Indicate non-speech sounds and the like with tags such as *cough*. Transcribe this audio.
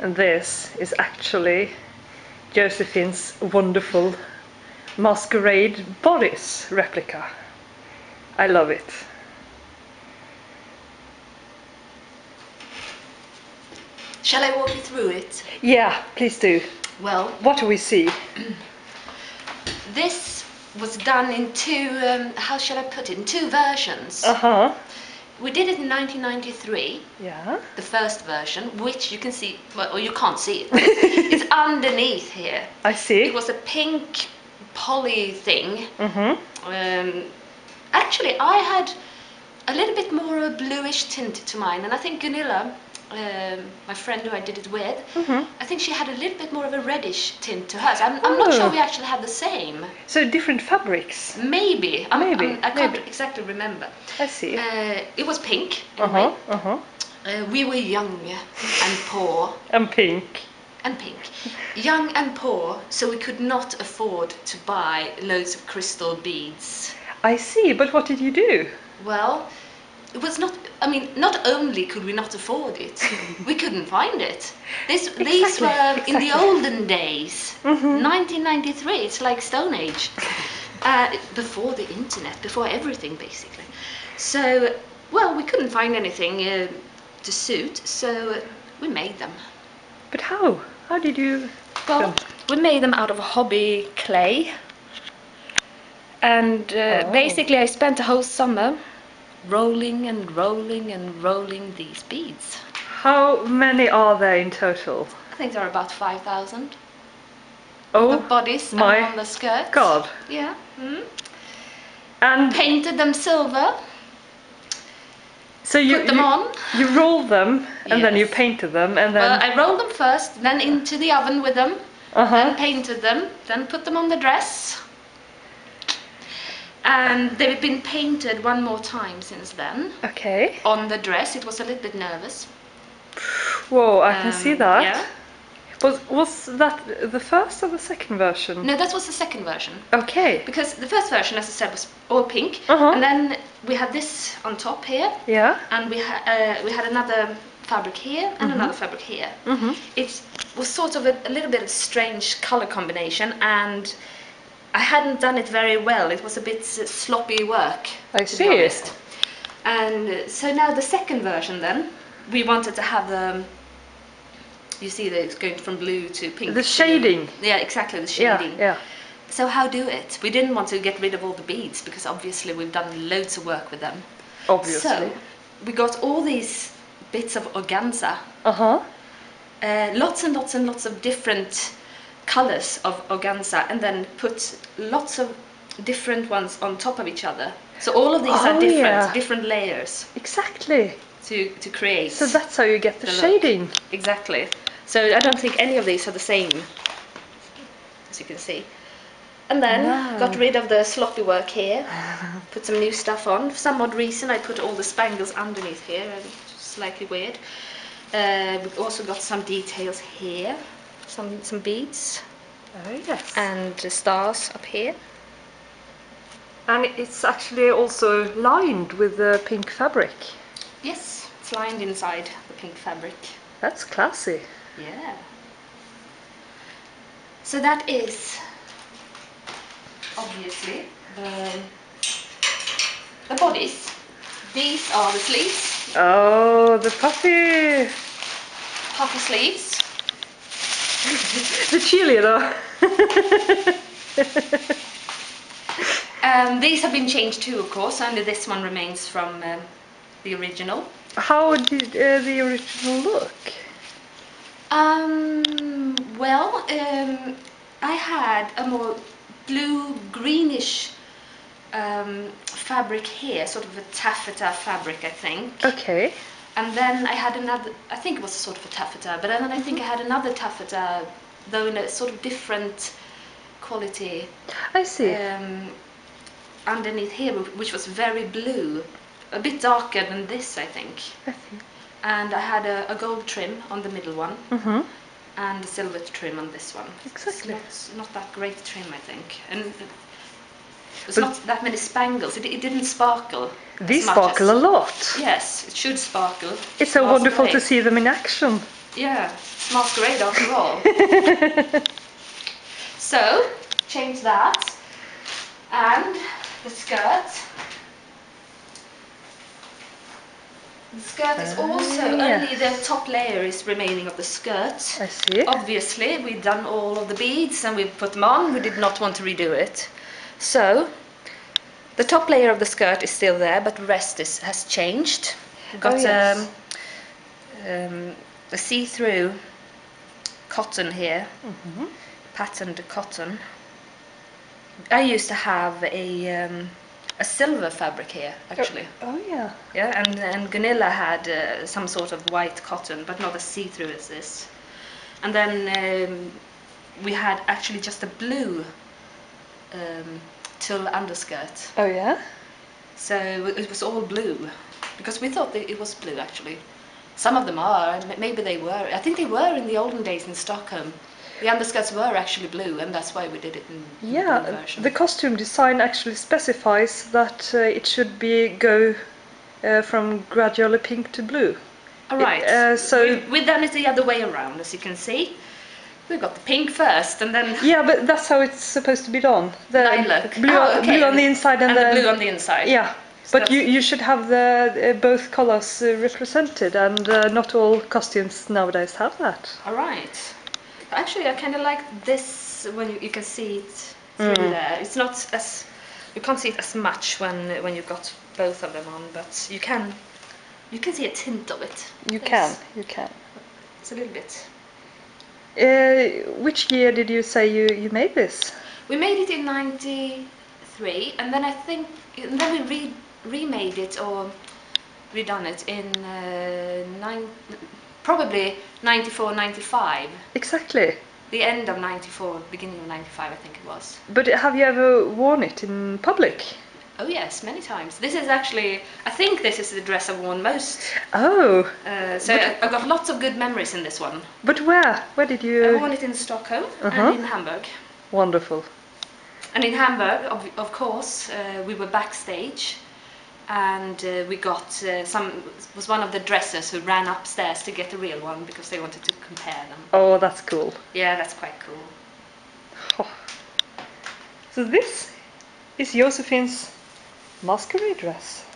And this is actually Josefine's wonderful masquerade bodice replica. I love it. Shall I walk you through it? Yeah, please do. Well, What do we see? *clears throat* this was done in two, um, how shall I put it, in two versions. Uh huh. We did it in 1993, Yeah. the first version, which you can see, well, or you can't see it. *laughs* it's underneath here. I see. It was a pink poly thing. Mm-hmm. Um, actually, I had a little bit more of a bluish tint to mine, and I think Gunilla, um, my friend who I did it with, Mhm. I think she had a little bit more of a reddish tint to hers. I'm, I'm not sure Oh. we actually had the same. So different fabrics. Maybe. I'm, Maybe, I'm, I can't maybe. exactly remember. I see. Uh, it was pink. Uh -huh. Uh huh. Uh, we were young and poor. And pink. and pink. Young and poor, so we could not afford to buy loads of crystal beads. I see. But what did you do? Well, it was not. I mean, not only could we not afford it, *laughs* we couldn't find it. This, these Exactly, were in the olden days, Mhm. 1993. It's like Stone Age, *laughs* uh, before the internet, before everything basically. So, well, we couldn't find anything uh, to suit, so we made them. But how? How did you? Well, we made them out of hobby clay. And uh, Oh. basically, I spent the whole summer rolling and rolling and rolling these beads. How many are there in total? I think there are about 5,000 Oh on bodice my and on the skirts. God! Yeah. mm. And Painted them silver, so you put them you, on. you rolled them and then you painted them and Well, then I rolled them first, then into the oven with them, uh -huh. then painted them, then put them on the dress. And they've been painted one more time since then. Okay. on the dress. It was a little bit nervous. Whoa! I can Um, see that. Yeah. Was was that the first or the second version? No, that was the second version. Okay. Because the first version, as I said, was all pink, Uh-huh. and then we had this on top here, Yeah. and we had uh, we had another fabric here and another fabric here. Mm -hmm. It was sort of a, a little bit of strange color combination, and I hadn't done it very well. It was a bit uh, sloppy work. I to see. Be honest. And uh, so now the second version, then we wanted to have the. You see that it's going from blue to pink. The to- shading. yeah, exactly the Yeah. shading. Yeah. So how do it? We didn't want to get rid of all the beads because obviously we've done loads of work with them. Obviously. So we got all these bits of organza, Uh huh. uh, lots and lots and lots of different colors of organza, and then put lots of different ones on top of each other. So all of these Oh, are different, yeah. different layers Exactly. to to create. So that's how you get the, The look. shading. Exactly. So I don't think any of these are the same, as you can see. And then Wow. got rid of the sloppy work here, *laughs* put some new stuff on. For some odd reason, I put all the spangles underneath here, and slightly weird. Uh, we also got some details here, some some beads Oh yes. and the stars up here. And it's actually also lined with the pink fabric. Yes, it's lined inside the pink fabric. That's classy. Yeah. So that is obviously the, the bodice. These are the sleeves, Oh, the puppy. puffy sleeves. The cheerleader. Um, these have been changed too, of course. Only this one remains from um, the original. How did uh, the original look? Um, well, um, I had a more blue greenish um, fabric here, sort of a taffeta fabric, I think. Okay. And then I had another, I think it was sort of a taffeta, but then I think I had another taffeta, though in a sort of different quality I see. um, underneath here, which was very blue, a bit darker than this, I think. I think. And I had a, a gold trim on the middle one Mm-hmm. and a silver trim on this one. Exactly. It's not, not that great trim, I think. And there's not that many spangles. It, it didn't sparkle. These sparkle as- a lot. Yes, it should sparkle. It's so Last wonderful to see them in action. Yeah, it's masquerade after all. *laughs* so, change that. And the skirt. The skirt is Ah, also yes. only the top layer is remaining of the skirt. I see. Obviously, we've done all of the beads and we've put them on. We did not want to redo it. So, the top layer of the skirt is still there, but the rest is, has changed. We've got Oh, yes. um, um, a see-through cotton here, Mhm. patterned cotton. I used to have a um, a silver fabric here, actually. Oh yeah. Yeah, and, and Gunilla had uh, some sort of white cotton, but not as see-through as this. And then um, we had actually just a blue um, tulle underskirt. Oh yeah. So it was all blue, because we thought that it was blue actually. Some of them are, and maybe they were. I think they were in the olden days in Stockholm. The underskirts were actually blue, and that's why we did it in Yeah. version. The costume design actually specifies that uh, it should be go uh, from gradually pink to blue. All right. uh, so- we've, we've done it the other way around, as you can see. We've got the pink first, and then Yeah, but that's how it's supposed to be done. The Lilac. blue, Oh, okay. blue on the inside and, and the then blue on the inside. yeah. So But you, you should have the uh, both colors uh, represented, and uh, not all costumes nowadays have that. All right. Actually, I kind of like this when you, you can see it through Mm. there. It's not as you can't see it as much when when you've got both of them on, but you can you can see a tint of it. You Yes. can, you can. It's a little bit. Uh, which year did you say you, you made this? We made it in '93, and then I think and then we re remade it or redone it in uh, nine, probably 94, 95. Exactly. The end of 94, beginning of 95, I think it was. But have you ever worn it in public? Oh yes, many times. This is actually, I think this is the dress I've worn most. Oh, Uh, so I, I've got lots of good memories in this one. but where? Where did you? I worn it in Stockholm Uh-huh. and in Hamburg. Wonderful. And in Hamburg, of, of course, uh, we were backstage, and uh, we got uh, some. Was one of the dressers who ran upstairs to get the real one because they wanted to compare them. Oh, that's cool. Yeah, that's quite cool. Oh. So this is Josefine's masquerade dress.